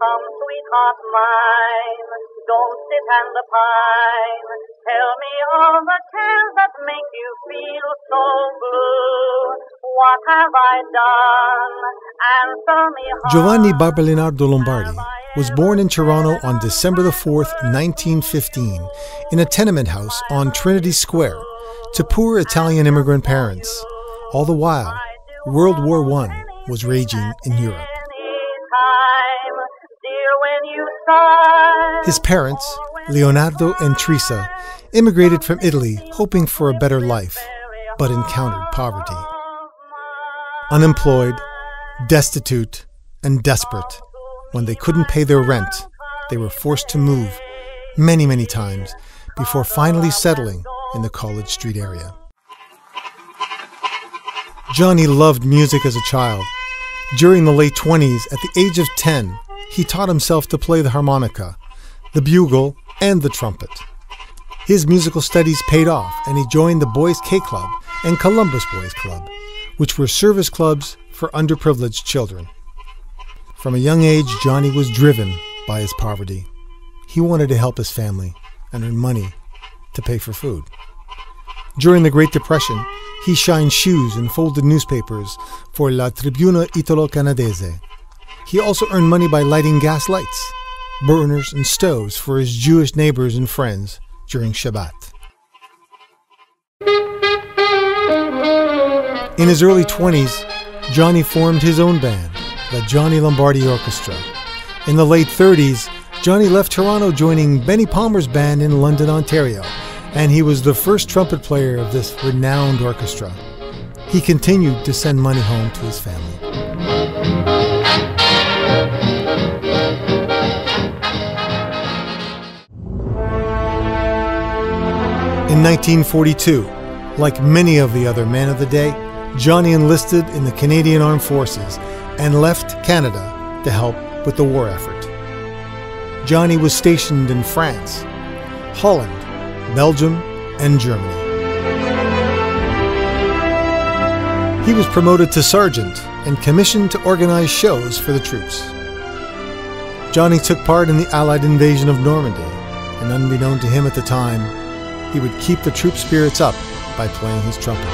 Come, sweetheart mine, don't sit and pine. Tell me all the cares that make you feel so blue. What have I done? Answer me. Giovanni Barbalinardo Lombardi was born in Toronto on December the 4th, 1915, in a tenement house on Trinity Square to poor Italian immigrant parents. All the while, World War I was raging in Europe. His parents, Leonardo and Teresa, immigrated from Italy hoping for a better life, but encountered poverty. Unemployed, destitute, and desperate, when they couldn't pay their rent, they were forced to move many, many times before finally settling in the College Street area. Johnny loved music as a child. During the late 20s, at the age of 10, he taught himself to play the harmonica, the bugle, and the trumpet. His musical studies paid off, and he joined the Boys K Club and Columbus Boys Club, which were service clubs for underprivileged children. From a young age, Johnny was driven by his poverty. He wanted to help his family and earn money to pay for food. During the Great Depression, he shined shoes and folded newspapers for La Tribuna Italo-Canadese. He also earned money by lighting gas lights, burners, and stoves for his Jewish neighbors and friends during Shabbat. In his early 20s, Johnny formed his own band, the Johnny Lombardi Orchestra. In the late 30s, Johnny left Toronto joining Benny Palmer's band in London, Ontario, and he was the first trumpet player of this renowned orchestra. He continued to send money home to his family. In 1942, like many of the other men of the day, Johnny enlisted in the Canadian Armed Forces and left Canada to help with the war effort. Johnny was stationed in France, Holland, Belgium, and Germany. He was promoted to sergeant and commissioned to organize shows for the troops. Johnny took part in the Allied invasion of Normandy, and unbeknown to him at the time, he would keep the troop spirits up by playing his trumpet.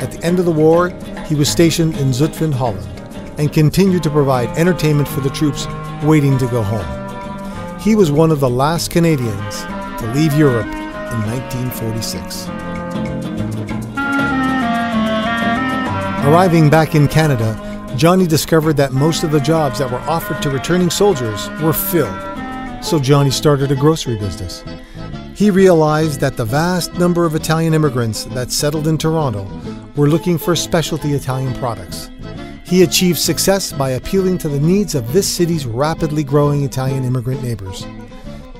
At the end of the war, he was stationed in Zutphen, Holland, and continued to provide entertainment for the troops waiting to go home. He was one of the last Canadians to leave Europe in 1946. Arriving back in Canada, Johnny discovered that most of the jobs that were offered to returning soldiers were filled, so Johnny started a grocery business. He realized that the vast number of Italian immigrants that settled in Toronto were looking for specialty Italian products. He achieved success by appealing to the needs of this city's rapidly growing Italian immigrant neighbors.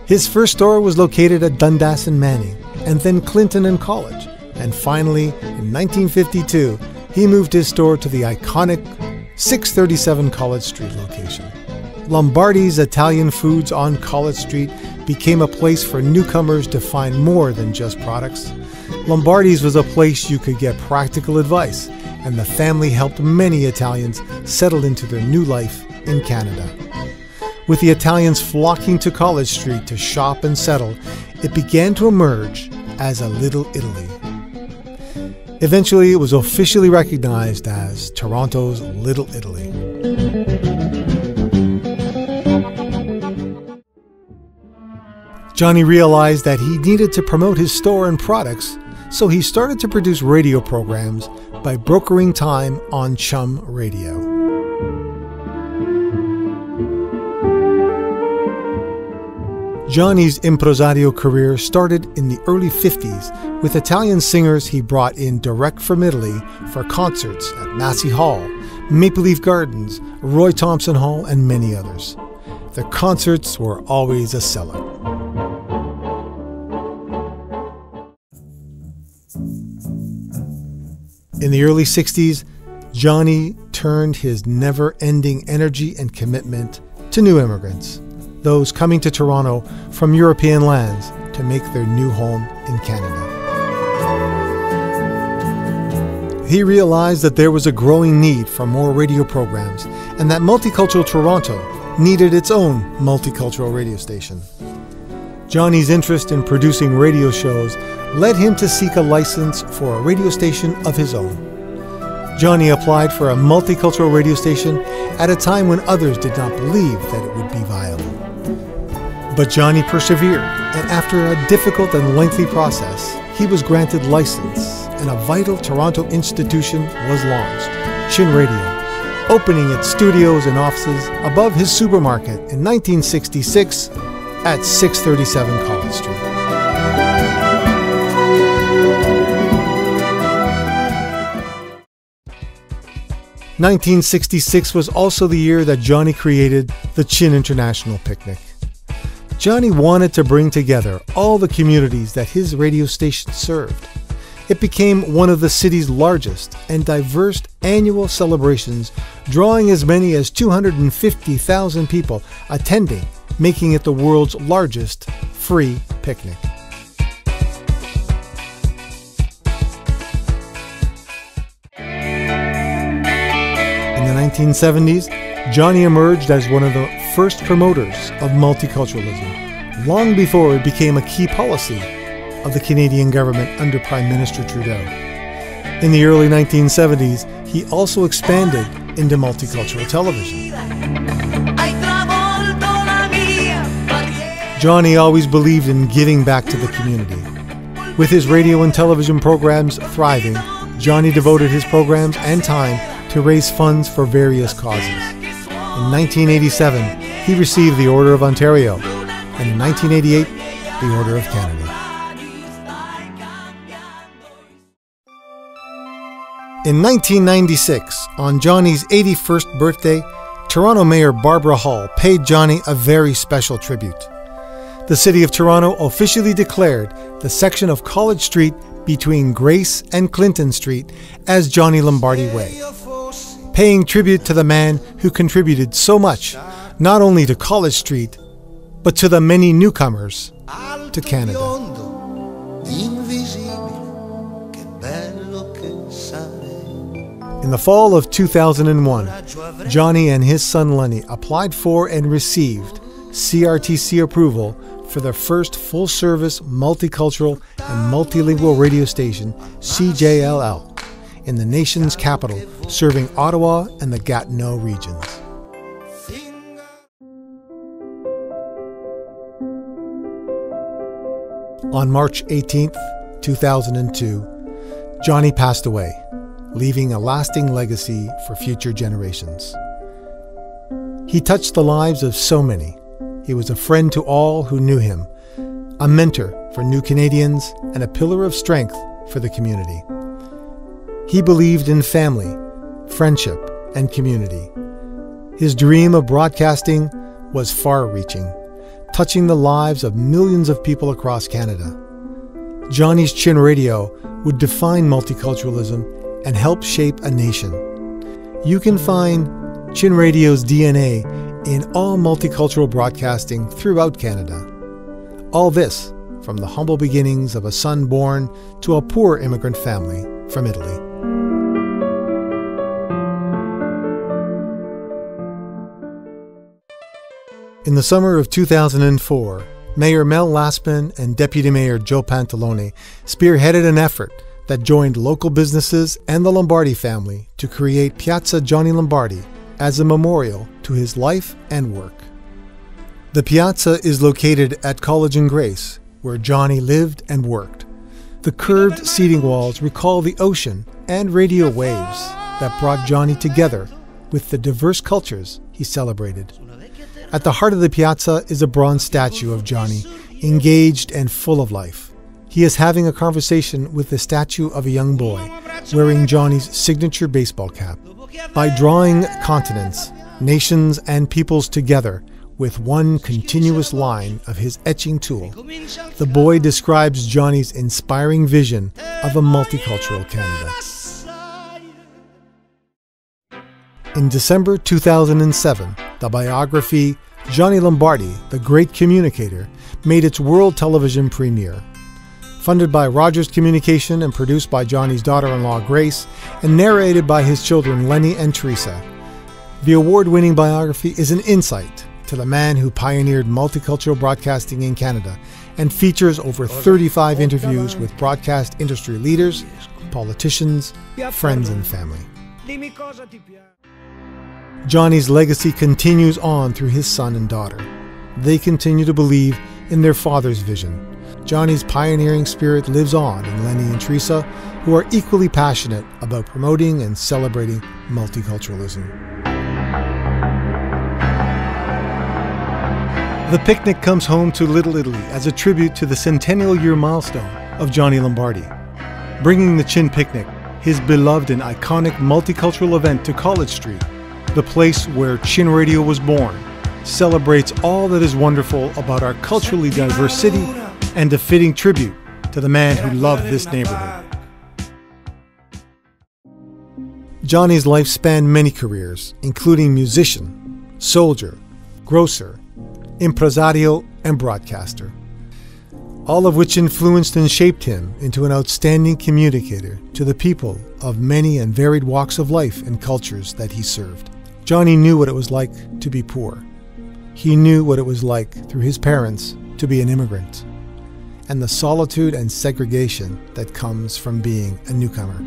His first store was located at Dundas and Manning, and then Clinton and College, and finally, in 1952, he moved his store to the iconic 637 College Street location. Lombardi's Italian Foods on College Street became a place for newcomers to find more than just products. Lombardi's was a place you could get practical advice, and the family helped many Italians settle into their new life in Canada. With the Italians flocking to College Street to shop and settle, it began to emerge as a Little Italy. Eventually, it was officially recognized as Toronto's Little Italy. Johnny realized that he needed to promote his store and products, so he started to produce radio programs by brokering time on Chum Radio. Johnny's impresario career started in the early 50s with Italian singers he brought in direct from Italy for concerts at Massey Hall, Maple Leaf Gardens, Roy Thomson Hall, and many others. The concerts were always a seller. In the early 60s, Johnny turned his never ending energy and commitment to new immigrants. Those coming to Toronto from European lands to make their new home in Canada. He realized that there was a growing need for more radio programs and that Multicultural Toronto needed its own multicultural radio station. Johnny's interest in producing radio shows led him to seek a license for a radio station of his own. Johnny applied for a multicultural radio station at a time when others did not believe that it would be viable. But Johnny persevered, and after a difficult and lengthy process, he was granted license, and a vital Toronto institution was launched, Chin Radio, opening its studios and offices above his supermarket in 1966 at 637 College Street. Nineteen sixty six was also the year that Johnny created the Chin International Picnic. Johnny wanted to bring together all the communities that his radio station served. It became one of the city's largest and diverse annual celebrations, drawing as many as 250,000 people attending making it the world's largest free picnic. In the 1970s, Johnny emerged as one of the first promoters of multiculturalism, long before it became a key policy of the Canadian government under Prime Minister Trudeau. In the early 1970s, he also expanded into multicultural television. Johnny always believed in giving back to the community. With his radio and television programs thriving, Johnny devoted his programs and time to raise funds for various causes. In 1987, he received the Order of Ontario, and in 1988, the Order of Canada. In 1996, on Johnny's 81st birthday, Toronto Mayor Barbara Hall paid Johnny a very special tribute the City of Toronto officially declared the section of College Street between Grace and Clinton Street as Johnny Lombardi Way, paying tribute to the man who contributed so much, not only to College Street, but to the many newcomers to Canada. In the fall of 2001, Johnny and his son Lenny applied for and received CRTC approval for the first full service multicultural and multilingual radio station, CJLL, in the nation's capital, serving Ottawa and the Gatineau regions. On March 18, 2002, Johnny passed away, leaving a lasting legacy for future generations. He touched the lives of so many he was a friend to all who knew him, a mentor for new Canadians, and a pillar of strength for the community. He believed in family, friendship, and community. His dream of broadcasting was far reaching, touching the lives of millions of people across Canada. Johnny's Chin Radio would define multiculturalism and help shape a nation. You can find Chin Radio's DNA in all multicultural broadcasting throughout Canada. All this from the humble beginnings of a son born to a poor immigrant family from Italy. In the summer of 2004, Mayor Mel Lastman and Deputy Mayor Joe Pantalone spearheaded an effort that joined local businesses and the Lombardi family to create Piazza Johnny Lombardi as a memorial to his life and work. The piazza is located at College and Grace, where Johnny lived and worked. The curved seating walls recall the ocean and radio waves that brought Johnny together with the diverse cultures he celebrated. At the heart of the piazza is a bronze statue of Johnny, engaged and full of life. He is having a conversation with the statue of a young boy wearing Johnny's signature baseball cap. By drawing continents, nations, and peoples together with one continuous line of his etching tool, the boy describes Johnny's inspiring vision of a multicultural Canada. In December 2007, the biography Johnny Lombardi, the great communicator, made its world television premiere. Funded by Rogers Communication and produced by Johnny's daughter in law Grace, and narrated by his children Lenny and Teresa, the award winning biography is an insight to the man who pioneered multicultural broadcasting in Canada and features over 35 interviews with broadcast industry leaders, politicians, friends, and family. Johnny's legacy continues on through his son and daughter. They continue to believe in their father's vision. Johnny's pioneering spirit lives on in Lenny and Teresa, who are equally passionate about promoting and celebrating multiculturalism. The picnic comes home to Little Italy as a tribute to the centennial year milestone of Johnny Lombardi. Bringing the Chin Picnic, his beloved and iconic multicultural event to College Street, the place where Chin Radio was born, celebrates all that is wonderful about our culturally diverse city and a fitting tribute to the man who loved this neighborhood. Johnny's life spanned many careers, including musician, soldier, grocer, impresario, and broadcaster, all of which influenced and shaped him into an outstanding communicator to the people of many and varied walks of life and cultures that he served. Johnny knew what it was like to be poor. He knew what it was like through his parents to be an immigrant and the solitude and segregation that comes from being a newcomer.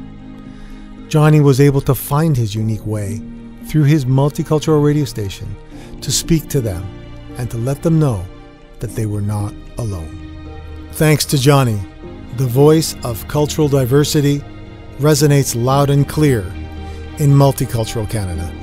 Johnny was able to find his unique way through his multicultural radio station to speak to them and to let them know that they were not alone. Thanks to Johnny, the voice of cultural diversity resonates loud and clear in multicultural Canada.